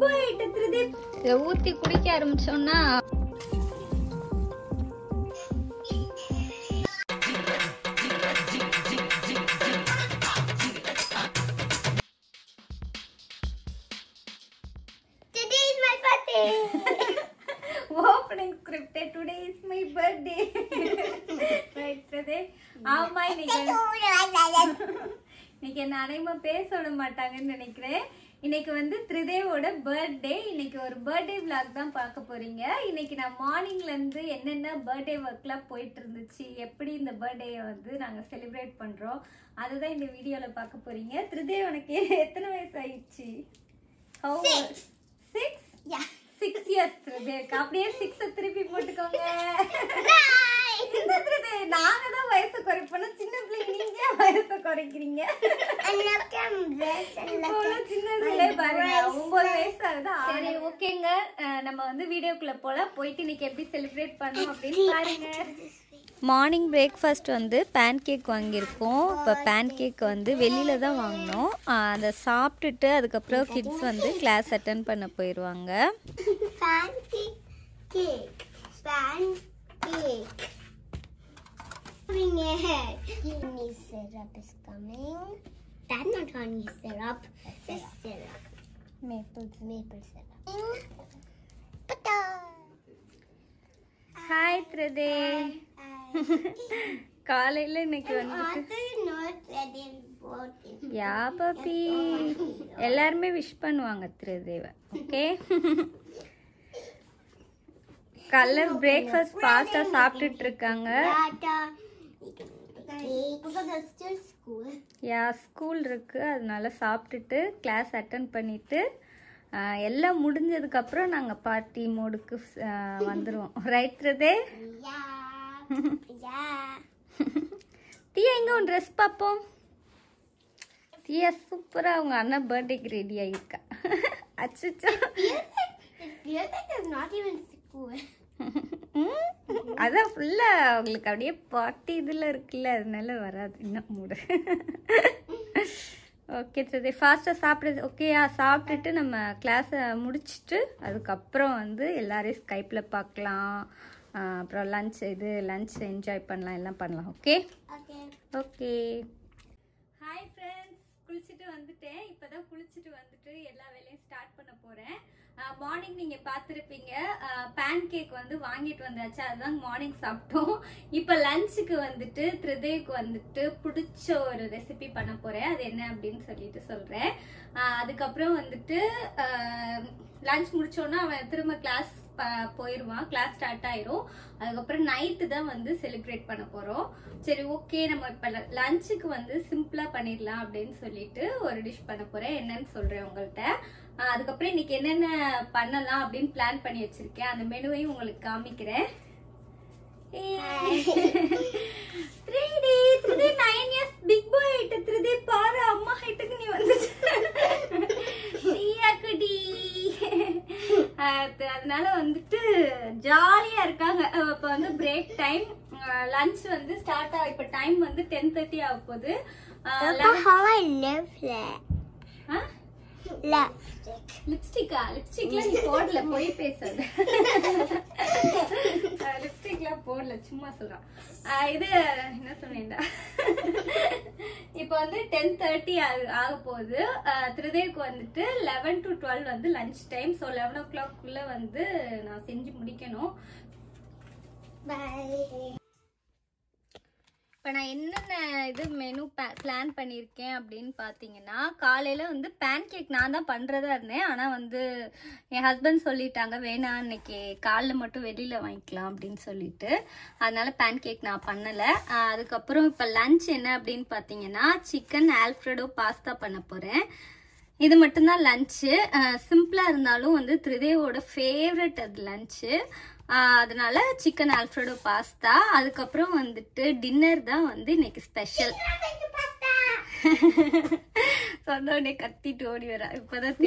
இதை ஊத்தி குடிக்க ஆரம்பிச்சோம்னா Today is my birthday. Opening script today is my birthday right Pradeep ஆமா இன்னைக்கு இன்னைக்கு என்ன அனைமா பேச விட மாட்டாங்கன்னு நினைக்கிறேன். இன்னைக்கு வந்து திரிதேவோட பர்த்டே இன்னைக்கு ஒரு பர்த்டே vlog தான் பார்க்க போறீங்க. இன்னைக்கு நான் மார்னிங்ல இருந்து என்னென்ன பர்த்டே ஒர்க்லாம் போயிட்டு இருந்துச்சு எப்படி இந்த பர்த்டேயை வந்து நாங்க செலிப்ரேட் பண்றோம் அதுதான் இந்த வீடியோல பார்க்க போறீங்க. திரிதேவ் உனக்கு எத்தனை வயசு ஆயிடுச்சு. சிக்ஸ். சிக்ஸ் இயர்ஸ் திரிதேவ்க்கு. அப்படியே சிக்ஸ் திருப்பி போட்டுக்கோங்க. நாங்க தான் வயசை குறைப்போம் சின்ன பிள்ளைங்க நீங்க வயசை குறைக்கிறீங்க? பாருங்க. ஒன்பது வயசு ஆகுது சரி ஓகேங்க. நம்ம வந்து வீடியோக்குள்ள போல போயிட்டு இன்னைக்கு எப்படி செலிப்ரேட் பண்ணோம் அப்படின்னு பாருங்க. மார்னிங் பிரேக்ஃபாஸ்ட் வந்து பேன் கேக் வாங்கியிருக்கோம். இப்போ பேன் கேக் வந்து வெளியில தான் வாங்கினோம். அதை சாப்பிட்டுட்டு அதுக்கப்புறம் கிட்ஸ் வந்து கிளாஸ் அட்டன் பண்ண போயிடுவாங்க Fancy cake. Pancake. Bring it. Honey syrup is coming. That's not honey syrup. This syrup. Maple Maple syrup. Butter. Hi த்ரிதே காலையில் இன்னைக்கு வந்து. யா பப்பி எல்லாருமே விஷ் பண்ணுவாங்க திருதேவ ஓகே காலைல பிரேக்ஃபாஸ்ட் ஃபாஸ்டா சாப்பிட்டுட்டு இருக்காங்க யா ஸ்கூல் இருக்கு. அதனால சாப்பிட்டுட்டு கிளாஸ் அட்டன் பண்ணிட்டு எல்லாம் முடிஞ்சதுக்கு அப்புறம் நாங்க பார்ட்டி மோடுக்கு வந்துருவோம். ரைட் திருதே தியா எங்க உன் ட்ரெஸ் பார்ப்போம்? தியா சூப்பரா அவங்க அண்ணன் பர்த்டேக்கு ரெடி ஆகியிருக்கா அச்சச்சோ. அதான் ஃபுல்லா அவங்களுக்கு அப்படியே பார்ட்டி இதுல இருக்குல்ல அதனால வராது. இன்னும் மூடு. ஓகே சரி ஃபாஸ்ட்டாக சாப்பிடுறது ஓகேயா சாப்பிட்டுட்டு நம்ம கிளாஸை முடிச்சுட்டு அதுக்கப்புறம் வந்து எல்லாரையும் ஸ்கைப்பில் பார்க்கலாம். அப்புறம் லஞ்ச் இது லஞ்ச் என்ஜாய் பண்ணலாம் எல்லாம் பண்ணலாம். ஓகே. ஓகே வந்துட்டேன். இப்போதான் குளிச்சுட்டு வந்துட்டு எல்லா வேலையும் ஸ்டார்ட் பண்ண போகிறேன் மார்னிங் நீங்கள் பார்த்துருப்பீங்க. பேன் கேக் வந்து வாங்கிட்டு வந்தாச்சு. அதுதான் மார்னிங் சாப்பிட்டோம். இப்போ லஞ்சுக்கு வந்துட்டு திருதேவுக்கு வந்துட்டு பிடிச்ச ஒரு ரெசிபி பண்ண போகிறேன் அது என்ன அப்படின்னு சொல்லிட்டு சொல்கிறேன் அதுக்கப்புறம் வந்துட்டு லஞ்ச் முடிச்சோன்னா அவன் திரும்ப கிளாஸ் போயிடுவான் கிளாஸ் ஸ்டார்ட் ஆயிரும். அதுக்கப்புறம் நைட்டு தான் வந்து செலிப்ரேட் பண்ண போகிறோம் சரி ஓகே நம்ம இப்போ லஞ்சுக்கு வந்து சிம்பிளாக பண்ணிடலாம் அப்படின்னு சொல்லிட்டு ஒரு டிஷ் பண்ண போகிறேன் என்னன்னு சொல்கிறேன் உங்கள்கிட்ட அதுக்கப்புறம் இன்னைக்கு என்னென்ன பண்ணலாம் அப்படின்னு பிளான் பண்ணி வச்சிருக்கேன். அந்த மெனுவையும் உங்களுக்கு காமிக்கிறேன் three three nine years big boy ஆயிட்ட த்ரீ பாரு அம்மா ஹைட்டுக்கு நீ வந்துச்சு குடி அது- அதனால வந்துட்டு ஜாலியா இருக்காங்க அஹ் இப்ப வந்து பிரேக் டைம் லஞ்ச் வந்து ஸ்டார்ட் ஆக இப்ப டைம் வந்து டென் தேர்ட்டி ஆக போகுது how I live there. லிப்ஸ்டிக்கா லிப்ஸ்டிக்ல நீ போடல போய் பேசாத லிப்ஸ்டிக்லாம் போடல சும்மா சொல்றான் இது என்ன சொன்னேன்டா? இப்போ வந்து டென் தேர்ட்டி ஆக போகுது. திருதேவுக்கு வந்துட்டு லெவன் டு டுவெல் வந்து லஞ்ச் டைம் ஸோ லெவன் ஓ கிளாக்குள்ள வந்து நான் செஞ்சு முடிக்கணும். இப்போ நான் என்னென்ன இது மெனு பிளான் பண்ணியிருக்கேன் அப்படின்னு பார்த்தீங்கன்னா காலையில் வந்து பேன் கேக் நான் தான் பண்ணுறதா இருந்தேன். ஆனால் வந்து என் ஹஸ்பண்ட் சொல்லிட்டாங்க வேணாம் இன்னைக்கு காலைல மட்டும் வெளியில் வாங்கிக்கலாம் அப்படின்னு சொல்லிட்டு. அதனால பேன் கேக் நான் பண்ணலை. அதுக்கப்புறம் இப்போ லஞ்ச் என்ன அப்படின்னு பார்த்தீங்கன்னா சிக்கன் ஆல்ஃப்ரெடோ பாஸ்தா பண்ண போகிறேன் இது மட்டும்தான் லஞ்சு சிம்பிளாக இருந்தாலும் வந்து திரிதேவோட ஃபேவரட் அது லஞ்சு அதனால சிக்கன் ஆல்ஃப்ரெடோ பாஸ்தா அதுக்கப்புறம் வந்துட்டு டின்னர் தான் வந்து இன்னைக்கு ஸ்பெஷல் சொன்ன உடனே கத்திட்டு ஓடி வரா இப்பதான்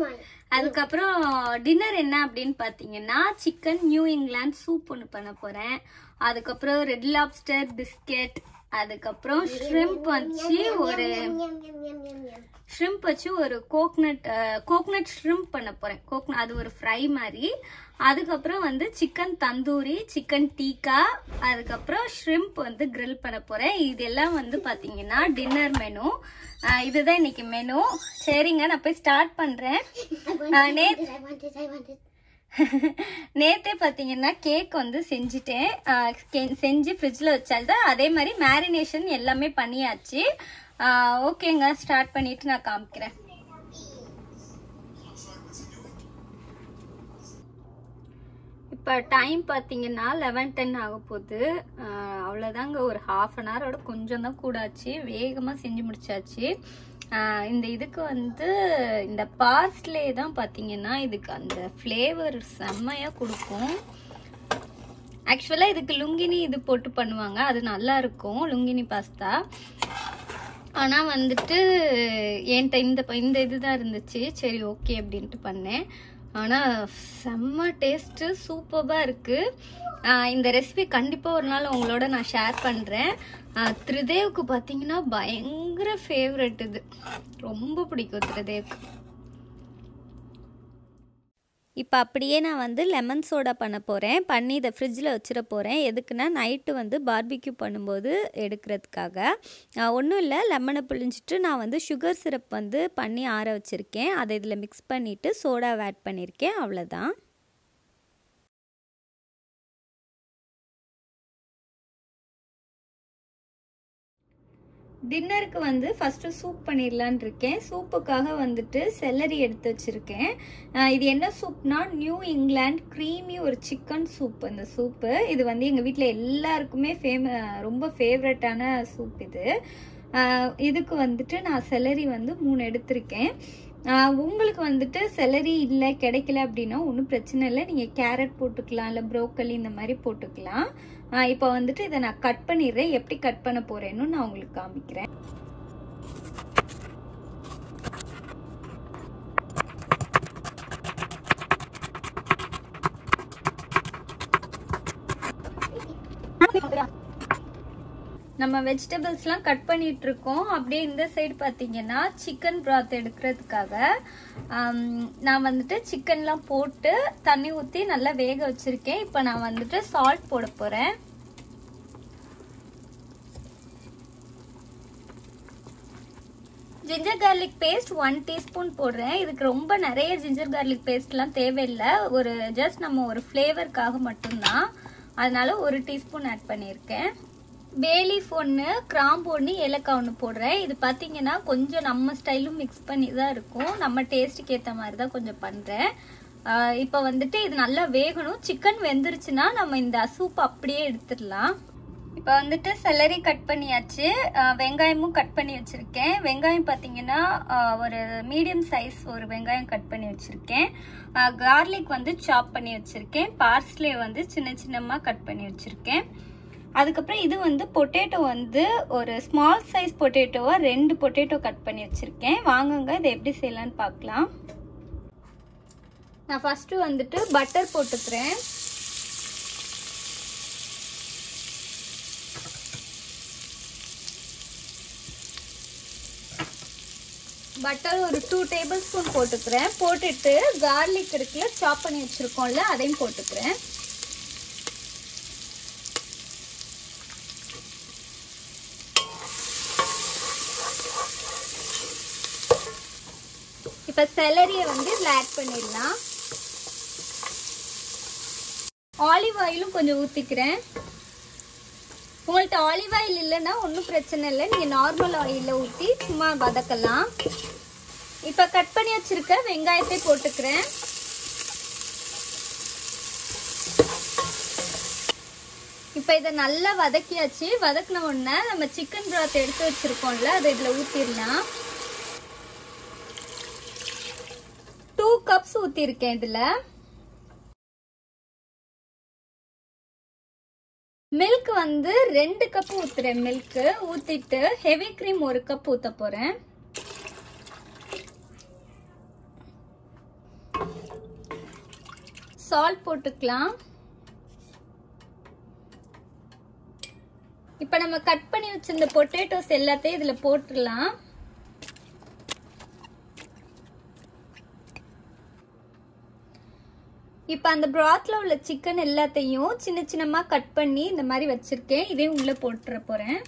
mine. அதுக்கப்புறம் டின்னர் என்ன அப்படின்னு பார்த்தீங்கன்னா சிக்கன் நியூ இங்கிலாந்து சூப் ஒன்று பண்ண போகிறேன் அதுக்கப்புறம் ரெட் லாப்ஸ்டர் பிஸ்கெட் அதுக்கப்புறம் ஷ்ரிம்ப் வச்சு ஒரு ஷ்ரிம்ப் வச்சு ஒரு கோக்னட் கோக்னட் ஷ்ரிம்ப் பண்ண போறேன். கோக்னட் அது ஒரு ஃப்ரை மாதிரி. அதுக்கப்புறம் வந்து சிக்கன் தந்தூரி சிக்கன் டீக்கா அதுக்கப்புறம் ஷ்ரிம்ப் வந்து grill பண்ண போறேன். இதெல்லாம் வந்து பாத்தீங்கன்னா டின்னர் மெனு இதுதான் இன்னைக்கு மெனு சரிங்க நான் போய் ஸ்டார்ட் பண்றேன். ஆஹ் நேற்றே பார்த்தீங்கன்னா கேக் வந்து செஞ்சுட்டேன். செஞ்சு ஃப்ரிட்ஜில் வச்சால் தான் அதே மாதிரி மேரினேஷன் எல்லாமே பண்ணியாச்சு. ஓகேங்க ஸ்டார்ட் பண்ணிட்டு நான் காமிக்கிறேன். இப்போ டைம் பார்த்தீங்கன்னா லெவன் டென் ஆக போகுது. அவ்வளோதாங்க ஒரு ஹாஃப் அன் ஹவரோட கொஞ்சம் தான் கூடாச்சு வேகமாக செஞ்சு முடிச்சாச்சு. இந்த இதுக்கு வந்து இந்த பார்ஸ்லே தான் பார்த்தீங்கன்னா இதுக்கு அந்த ஃப்ளேவர் செம்மையாக கொடுக்கும். ஆக்சுவலாக இதுக்கு லுங்கினி இது போட்டு பண்ணுவாங்க அது நல்லா இருக்கும் லுங்கினி பாஸ்தா ஆனால் வந்துட்டு என்கிட்ட இந்த இந்த இதுதான் இருந்துச்சு. சரி ஓகே அப்படின்ட்டு பண்ணேன். ஆனால் செம்ம டேஸ்ட்டு சூப்பராக இருக்குது இந்த ரெசிபி கண்டிப்பாக ஒரு நாள் உங்களோட நான் ஷேர் பண்ணுறேன் த்ரிதேவுக்கு பார்த்தீங்கன்னா பயங்கர ஃபேவரட் இது. ரொம்ப பிடிக்கும் த்ரிதேவுக்கு. இப்போ அப்படியே நான் வந்து லெமன் சோடா பண்ண போகிறேன் பண்ணி இதை ஃப்ரிட்ஜில் வச்சிட போகிறேன் எதுக்குன்னா நைட்டு வந்து பார்பிக்யூ பண்ணும்போது எடுக்கிறதுக்காக. ஒன்றும் இல்லை லெமனை பிழிஞ்சிட்டு நான் வந்து சுகர் சிரப் வந்து பண்ணி ஆற வச்சுருக்கேன். அதை இதில் மிக்ஸ் பண்ணிவிட்டு சோடாவை ஆட் பண்ணியிருக்கேன் அவ்வளோதான் டின்னருக்கு வந்து ஃபஸ்ட்டு சூப் பண்ணிடலான் இருக்கேன். சூப்புக்காக வந்துட்டு செல்லரி எடுத்து வச்சுருக்கேன். இது என்ன சூப்னா நியூ இங்கிலாந்து க்ரீமி ஒரு சிக்கன் சூப் அந்த சூப்பு இது வந்து எங்கள் வீட்டில் எல்லாருக்குமே ஃபேம ரொம்ப ஃபேவரட்டான சூப் இது. இதுக்கு வந்துட்டு நான் செலரி வந்து மூணு எடுத்திருக்கேன். உங்களுக்கு வந்துட்டு செலரி இல்லை கிடைக்கல அப்படின்னா ஒன்றும் பிரச்சனை இல்லை. நீங்கள் கேரட் போட்டுக்கலாம் இல்லை ப்ரோக்கலி இந்த மாதிரி போட்டுக்கலாம். இப்போ வந்துட்டு இதை நான் கட் பண்ணிடுறேன். எப்படி கட் பண்ண போறேன்னு நான் உங்களுக்கு காமிக்கிறேன். நம்ம வெஜிடபிள்ஸ்லாம் கட் பண்ணிட்டு இருக்கோம் அப்படியே இந்த சைடு பார்த்தீங்கன்னா சிக்கன் ப்ராத் எடுக்கிறதுக்காக நான் வந்துட்டு சிக்கன்லாம் போட்டு தண்ணி ஊற்றி நல்லா வேக வச்சிருக்கேன். இப்போ நான் வந்துட்டு சால்ட் போட போகிறேன் ginger garlic paste one teaspoon போடுறேன். இதுக்கு ரொம்ப நிறைய ஜிஞ்சர் கார்லிக் பேஸ்ட்லாம் தேவையில்லை. ஒரு ஜஸ்ட் நம்ம ஒரு ஃப்ளேவருக்காக மட்டும்தான். அதனால ஒரு டீஸ்பூன் ஆட் பண்ணியிருக்கேன். பேலீஃப் ஒன்று கிராம்பு ஒன்று ஏலக்காய் ஒன்று போடுறேன். இது பார்த்தீங்கன்னா கொஞ்சம் நம்ம ஸ்டைலும் மிக்ஸ் பண்ணி தான் இருக்கும். நம்ம டேஸ்ட்டுக்கு ஏற்ற மாதிரி தான் கொஞ்சம் பண்ணுறேன் இப்போ வந்துட்டு இது நல்லா வேகணும். சிக்கன் வெந்துருச்சுன்னா நம்ம இந்த சூப் அப்படியே எடுத்துடலாம். இப்போ வந்துட்டு செலரி கட் பண்ணியாச்சு. வெங்காயமும் கட் பண்ணி வச்சுருக்கேன். வெங்காயம் பார்த்தீங்கன்னா ஒரு மீடியம் சைஸ் ஒரு வெங்காயம் கட் பண்ணி வச்சுருக்கேன். கார்லிக் வந்து சாப் பண்ணி வச்சுருக்கேன். பார்ஸ்லே வந்து சின்ன சின்னமாக கட் பண்ணி வச்சுருக்கேன். அதுக்கப்புறம் இது வந்து பொட்டேட்டோ வந்து ஒரு ஸ்மால் சைஸ் பொட்டேட்டோவை ரெண்டு பொட்டேட்டோ கட் பண்ணி வச்சுருக்கேன். வாங்குங்க இதை எப்படி செய்யலான்னு பார்க்கலாம். நான் ஃபஸ்ட்டு வந்துட்டு பட்டர் போட்டுக்கிறேன். பட்டர் ஒரு டூ டேபிள் ஸ்பூன் போட்டுக்கிறேன். போட்டுட்டு கார்லிக் இருக்குல்ல சாப் பண்ணி வச்சுருக்கோம்ல அதையும் போட்டுக்கிறேன். இப்போ செலரியை வந்து இதில் ஆட் பண்ணிடலாம். ஆலிவ் ஆயிலும் கொஞ்சம் ஊற்றிக்கிறேன் உங்கள்கிட்ட ஆலிவ் ஆயில் இல்லைன்னா ஒன்றும் பிரச்சனை இல்லை. நீங்கள் நார்மல் ஆயிலில் ஊற்றி சும்மா வதக்கலாம். இப்போ கட் பண்ணி வச்சிருக்க வெங்காயத்தை போட்டுக்கிறேன். இப்போ இதை நல்லா வதக்கியாச்சு. வதக்கின உடனே நம்ம சிக்கன் பிராத் எடுத்து வச்சிருக்கோம்ல அதை இதில் ஊற்றிடலாம் கப்ஸ் ஊத்திருக்கேன் இதுல. மில்க் வந்து ரெண்டு கப் ஊத்துறேன் மில்க் ஊத்திட்டு ஹெவி கிரீம் ஒரு கப் ஊத்த போறேன். சால்ட் போட்டுக்கலாம். இப்போ நம்ம கட் பண்ணி வச்சிருந்த பொட்டேட்டோஸ் எல்லாத்தையும் இதில் போட்டுடலாம். இப்போ அந்த ப்ராத்தில் உள்ள சிக்கன் எல்லாத்தையும் சின்ன சின்னமாக கட் பண்ணி இந்த மாதிரி வச்சுருக்கேன். இதையும் உள்ளே போட்டுற போகிறேன்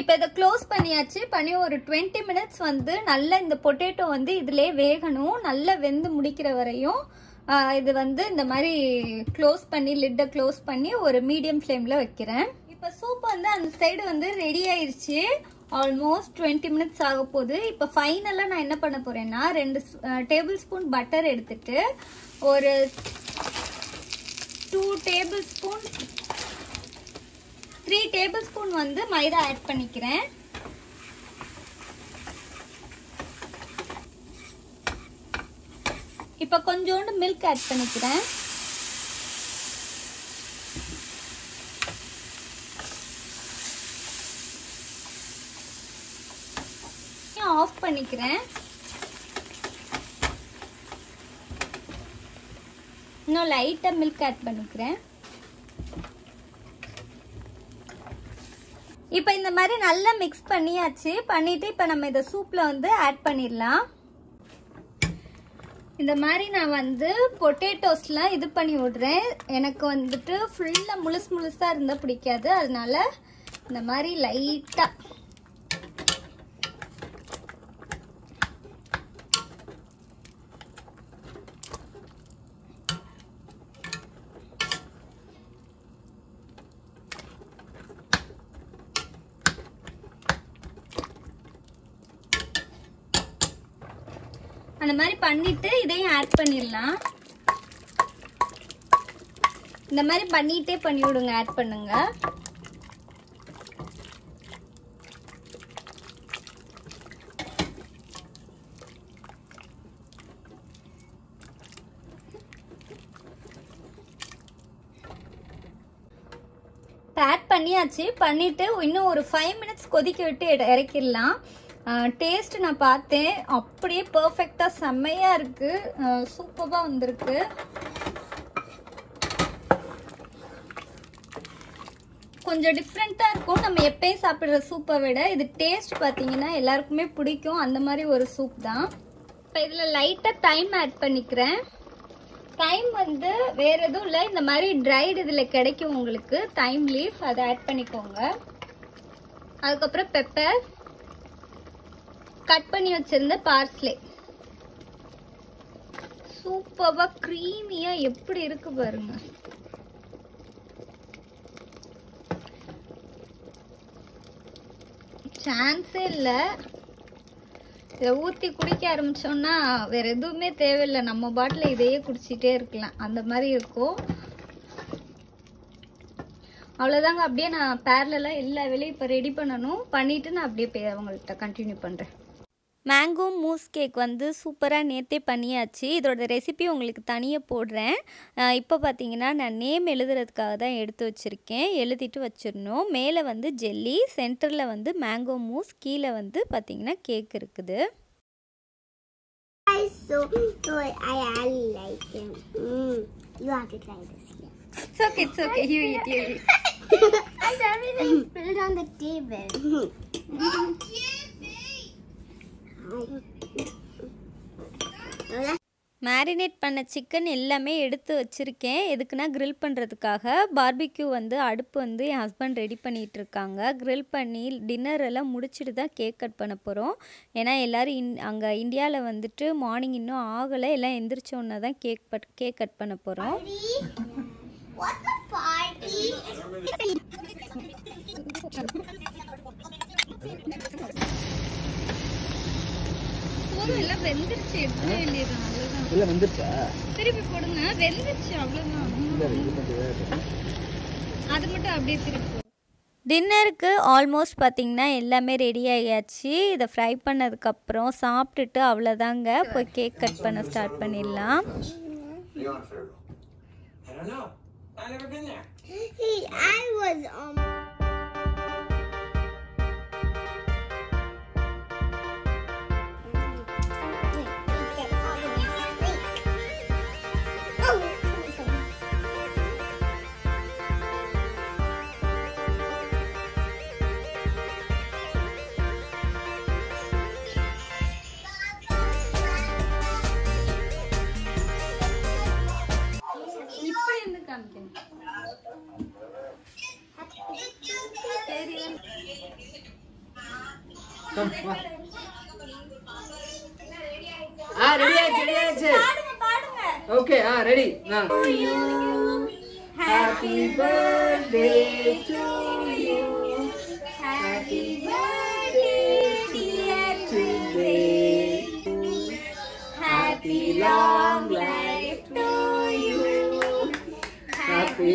இப்போ இதை க்ளோஸ் பண்ணியாச்சு. பண்ணி ஒரு டுவெண்ட்டி மினிட்ஸ் வந்து நல்லா இந்த பொட்டேட்டோ வந்து இதிலே வேகணும். நல்லா வெந்து முடிக்கிற வரையும் இது வந்து இந்த மாதிரி க்ளோஸ் பண்ணி லிட்டை க்ளோஸ் பண்ணி ஒரு மீடியம் ஃப்ளேமில் வைக்கிறேன். இப்போ சூப் வந்து அந்த சைடு வந்து ரெடி ஆயிருச்சு. ஆல்மோஸ்ட் டுவெண்ட்டி மினிட்ஸ் ஆக போகுது. இப்போ ஃபைனலாக நான் என்ன பண்ண போறேன்னா ரெண்டு டேபிள் ஸ்பூன் பட்டர் எடுத்துட்டு ஒரு two table spoon three table spoon வந்து மைதா ஆட் பண்ணிக்கிறேன். இப்போ கொஞ்சோண்டு மில்க் ஆட் பண்ணிக்கிறேன். ஆஃப் பண்ணிக்கிறேன். இன்னும் லைட்டாக மில்க் ஆட் பண்ணிக்கிறேன். இப்போ இந்த மாதிரி நல்லா மிக்ஸ் பண்ணியாச்சு. பண்ணிட்டு இப்போ நம்ம இதை சூப்பில் வந்து ஆட் பண்ணிடலாம். இந்த மாதிரி நான் வந்து பொட்டேட்டோஸ்லாம் இது பண்ணி விடுறேன். எனக்கு வந்துட்டு ஃபுல்லாக முழுசு முழுசாக இருந்தால் பிடிக்காது. அதனால இந்த மாதிரி லைட்டாக அந்த மாதிரி பண்ணிட்டு இதையும் ஆட் பண்ணிடலாம். இந்த மாதிரி பண்ணிட்டே பண்ணி விடுங்க ஆட் பண்ணுங்க. ஆட் பண்ணியாச்சு. பண்ணிட்டு இன்னும் ஒரு ஃபைவ் மினிட்ஸ் கொதிக்க விட்டு இறக்கிடலாம். டேஸ்ட் நான் பார்த்தேன். அப்படியே பர்ஃபெக்டாக செம்மையாக இருக்குது சூப்பராக வந்திருக்கு. கொஞ்சம் டிஃப்ரெண்ட்டாக இருக்கும். நம்ம எப்பயும் சாப்பிட்ற சூப்பை விட. இது டேஸ்ட் பார்த்தீங்கன்னா எல்லாருக்குமே பிடிக்கும். அந்த மாதிரி ஒரு சூப் தான். இப்போ இதில் லைட்டாக டைம் ஆட் பண்ணிக்கிறேன். டைம் வந்து வேற எதுவும் இல்லை. இந்த மாதிரி ட்ரைடு இதில் கிடைக்கும் உங்களுக்கு. டைம் லீஃப் அதை ஆட் பண்ணிக்கோங்க. அதுக்கப்புறம் பெப்பர் கட் பண்ணி வச்சிருந்த பார்ஸ்லே. சூப்பராக க்ரீமியாக எப்படி இருக்கு பாருங்க. சான்ஸே இல்லை. இதை ஊற்றி குடிக்க ஆரம்பிச்சோம்னா வேற எதுவுமே தேவையில்லை. நம்ம பாட்டில் இதையே குடிச்சிட்டே இருக்கலாம். அந்த மாதிரி இருக்கும். அவ்வளோதாங்க அப்படியே நான் பேரலாம் எல்லா வேலையும் இப்போ ரெடி பண்ணணும். பண்ணிட்டு நான் அப்படியே போய் அவங்கள்ட்ட கண்டினியூ பண்ணுறேன் மேங்கோ மூஸ் கேக் வந்து சூப்பராக நேற்றே பண்ணியாச்சு இதோட ரெசிபி உங்களுக்கு தனியாக போடுறேன் இப்போ பார்த்தீங்கன்னா நான் நேம் எழுதுறதுக்காக தான் எடுத்து வச்சுருக்கேன் எழுதிட்டு வச்சிடணும் மேலே வந்து ஜெல்லி சென்டரில் வந்து மேங்கோ மூஸ் கீழே வந்து பார்த்தீங்கன்னா கேக் இருக்குது. Mm. It's okay, it's okay. You eat, you eat. I everything spilled on the table. Marinate பண்ண சிக்கன் எல்லாமே எடுத்து வச்சுருக்கேன். எதுக்குன்னா க்ரில் பண்ணுறதுக்காக பார்பிக்யூ வந்து அடுப்பு வந்து என் ஹஸ்பண்ட் ரெடி பண்ணிகிட்டு இருக்காங்க. க்ரில் பண்ணி டின்னர் எல்லாம் முடிச்சுட்டு தான் கேக் கட் பண்ண போகிறோம் ஏன்னா எல்லோரும் இன் அங்கே இந்தியாவில் வந்துட்டு மார்னிங் இன்னும் ஆகலை. எல்லாம் எந்திரிச்சோன்னே தான் கேக் பட் கேக் கட் பண்ண போகிறோம் What the party? போதும் எல்லாம் வெந்துருச்சு. எடுக்க வேண்டியது அவ்வளோதான் இல்லை வந்துருச்சா? திருப்பி போடுங்க. வெந்துருச்சு வேகட்டும். அது மட்டும் அப்படியே திருப்பி டின்னருக்கு ஆல்மோஸ்ட் பார்த்தீங்கன்னா எல்லாமே ரெடி ஆகியாச்சு. இதை ஃப்ரை பண்ணதுக்கப்புறம் சாப்பிட்டுட்டு அவ்வளோதாங்க போய் கேக் kut பண்ண ஸ்டார்ட் பண்ணிடலாம். On? I don't know. Come வா ஆ ரெடி ஆச்சு ரெடி ஆச்சு பாடுங்க பாடுங்க ஓகே ஆ ready ah happy birthday to you happy birthday dear today. Happy long life to you happy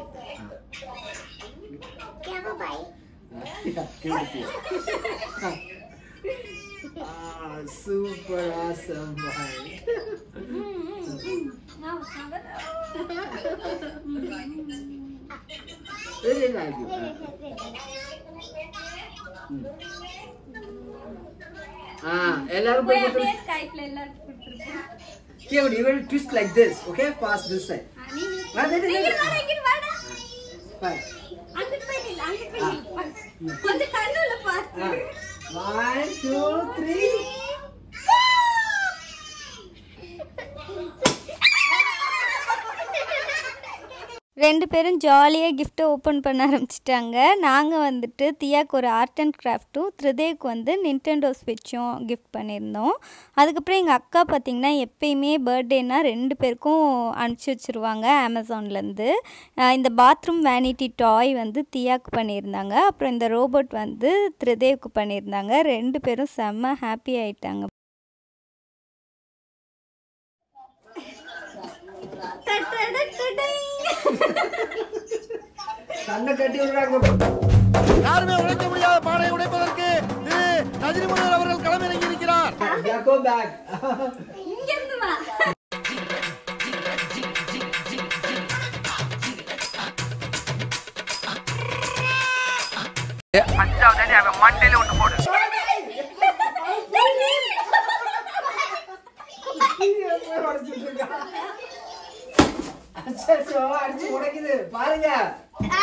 Ah, yeah give it to you ah. ah super awesome right நான் நான் very nice you ah. ah எல்லாரும் போய் போய் கொடுத்துரு. அப்படியே ஸ்கைப்ல எல்லாருக்கும் கொடுத்துருக்கேன் Here, you கொஞ்சம் கண்ணுல பாத்து Ah. One, two, ரெண்டு பேரும் ஜாலியாக கிஃப்ட்டை ஓப்பன் பண்ண ஆரம்பிச்சிட்டாங்க. நாங்கள் வந்துட்டு தியாக்கு ஒரு ஆர்ட் அண்ட் கிராஃப்ட்டும் த்ரிதேக்கு வந்து நின்டெண்டோ ஸ்விட்சும் கிஃப்ட் பண்ணியிருந்தோம். அதுக்கப்புறம் எங்கள் அக்கா பார்த்திங்கன்னா எப்பயுமே பர்த்டேனா ரெண்டு பேருக்கும் அனுப்பிச்சி வச்சுருவாங்க அமேசான்லேருந்து இந்த பாத்ரூம் வேனிட்டி டாய் வந்து தியாக்கு பண்ணியிருந்தாங்க. அப்புறம் இந்த ரோபோட் வந்து த்ரிதேவுக்கு பண்ணியிருந்தாங்க. ரெண்டு பேரும் செம்ம ஹாப்பி ஆயிட்டாங்க. கண்ணை கட்டி விடுறாங்க. யாருமே உடைக்க முடியாத பானை உடைப்பதற்கு திரு ரஜினி முருகன் அவர்கள் களமிறங்கி இருக்கிறார். Back. இங்கிருந்து வா உடைச்சிட்டு இருக்கா. அடிச்சு உடைக்குது. பாருங்க. ஆ,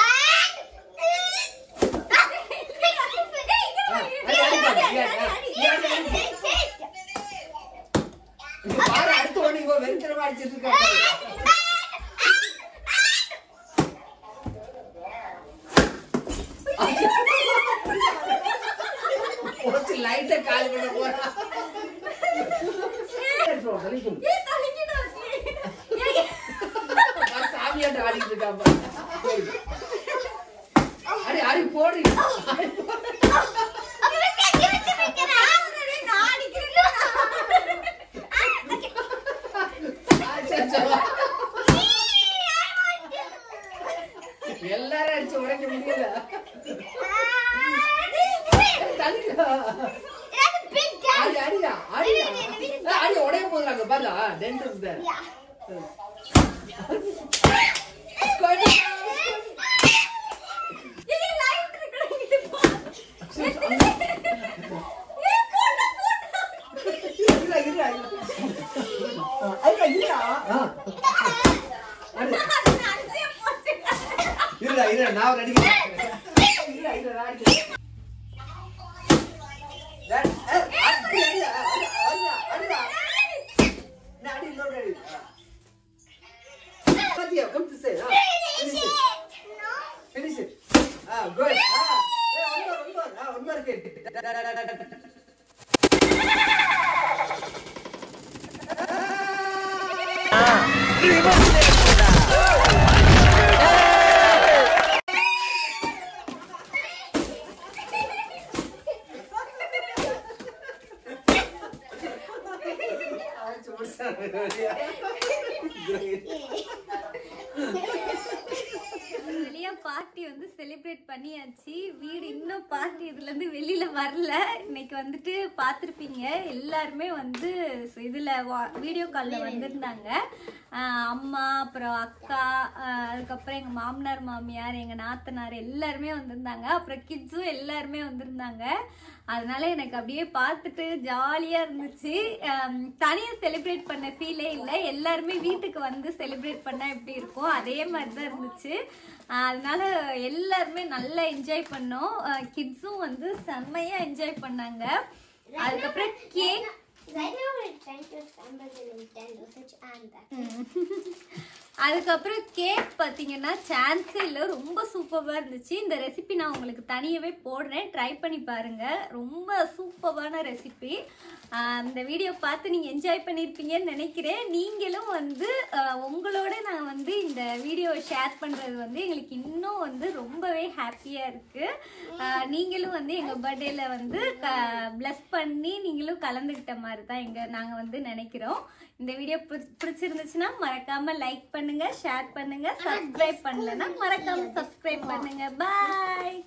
பாரு அடுத்து இவன் அடிச்சிட்டு இருக்கா லைட்டா கால் பண்ண போறா. வலிக்கும். ஆடிட்டு இருக்கா அடி அடி போடு நான் ஒரு அடிக்கிறேன். Great. பார்ட்டி வந்து செலிப்ரேட் பண்ணியாச்சு. வீடு இன்னும் பார்ட்டி இதுல இருந்து வெளியில வரல. இன்னைக்கு வந்துட்டு பார்த்துருப்பீங்க. எல்லாருமே வந்து இதுல வீடியோ கால்ல வந்திருந்தாங்க. அம்மா அப்புறம் அக்கா அதுக்கப்புறம் எங்க மாமனார் மாமியார் எங்க நாத்தனார் எல்லாருமே வந்திருந்தாங்க. அப்புறம் கிட்ஸும் எல்லாருமே வந்திருந்தாங்க. அதனால எனக்கு அப்படியே பார்த்துட்டு ஜாலியா இருந்துச்சு ஆம், தனியா செலிப்ரேட் பண்ண ஃபீலே இல்லை எல்லாருமே வீட்டுக்கு வந்து செலிப்ரேட் பண்ணா எப்படி இருக்கும் அதே மாதிரி தான் இருந்துச்சு அதனால எல்லாருமே நல்லா என்ஜாய் பண்ணோம் கிட்ஸும் வந்து செம்மையா என்ஜாய் பண்ணாங்க அதுக்கப்புறம் cake Right now we're trying to assemble the Nintendo Switch and that. அதுக்கப்புறம் கேக் பார்த்தீங்கன்னா சான்ஸே இல்லை ரொம்ப சூப்பராக இருந்துச்சு. இந்த ரெசிபி நான் உங்களுக்கு தனியாகவே போடுறேன். ட்ரை பண்ணி பாருங்க. ரொம்ப சூப்பரான ரெசிபி இந்த வீடியோ பார்த்து நீங்கள் என்ஜாய் பண்ணியிருப்பீங்கன்னு நினைக்கிறேன். நீங்களும் வந்து உங்களோட நான் வந்து இந்த வீடியோவை ஷேர் பண்ணுறது வந்து எங்களுக்கு இன்னும் வந்து ரொம்பவே ஹாப்பியாக இருக்குது நீங்களும் வந்து எங்கள் பர்த்டேல வந்து க ப்ளஸ் பண்ணி நீங்களும் கலந்துக்கிட்ட மாதிரி தான் எங்கள் நாங்கள் வந்து நினைக்கிறோம். இந்த வீடியோ பிடிச்சிருந்துச்சுன்னா மறக்காம லைக் பண்ணுங்க ஷேர் பண்ணுங்க சப்ஸ்கிரைப் பண்ணலன்னா மறக்காம சப்ஸ்கிரைப் பண்ணுங்க. பாய்